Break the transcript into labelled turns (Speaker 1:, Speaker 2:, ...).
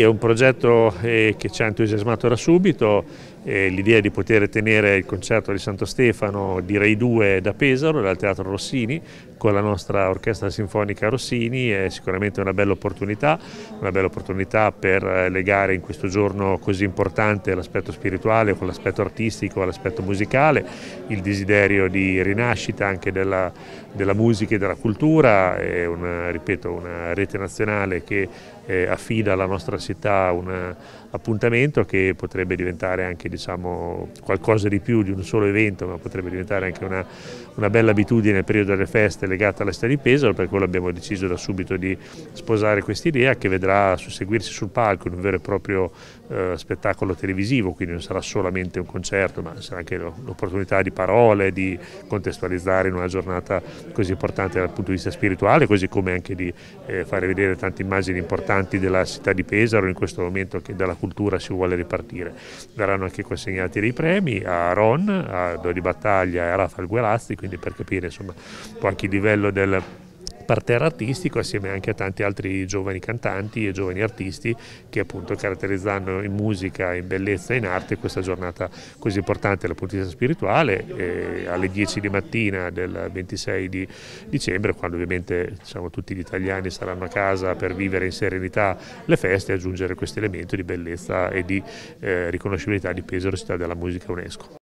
Speaker 1: È un progetto eh, che ci ha entusiasmato da subito, eh, l'idea di poter tenere il concerto di Santo Stefano di Rai 2 da Pesaro, dal Teatro Rossini, con la nostra Orchestra Sinfonica Rossini. È sicuramente una bella opportunità, una bella opportunità per eh, legare in questo giorno così importante l'aspetto spirituale con l'aspetto artistico, l'aspetto musicale, il desiderio di rinascita anche della, della musica e della cultura, è una, ripeto, una rete nazionale che affida alla nostra città un appuntamento che potrebbe diventare anche diciamo, qualcosa di più di un solo evento, ma potrebbe diventare anche una, una bella abitudine nel periodo delle feste legata alla città di Pesaro, per quello abbiamo deciso da subito di sposare questa idea che vedrà susseguirsi sul palco in un vero e proprio eh, spettacolo televisivo, quindi non sarà solamente un concerto, ma sarà anche l'opportunità di parole, di contestualizzare in una giornata così importante dal punto di vista spirituale, così come anche di eh, fare vedere tante immagini importanti della città di Pesaro in questo momento che dalla cultura si vuole ripartire. Verranno anche consegnati dei premi a Ron, a Dodi Battaglia e a Rafael Guerazzi, quindi per capire insomma, un po' anche il livello del parterre artistico assieme anche a tanti altri giovani cantanti e giovani artisti che appunto caratterizzano in musica, in bellezza e in arte questa giornata così importante dal punto di vista spirituale alle 10 di mattina del 26 di dicembre quando ovviamente diciamo, tutti gli italiani saranno a casa per vivere in serenità le feste e aggiungere questo elemento di bellezza e di eh, riconoscibilità di Pesaro città della musica UNESCO.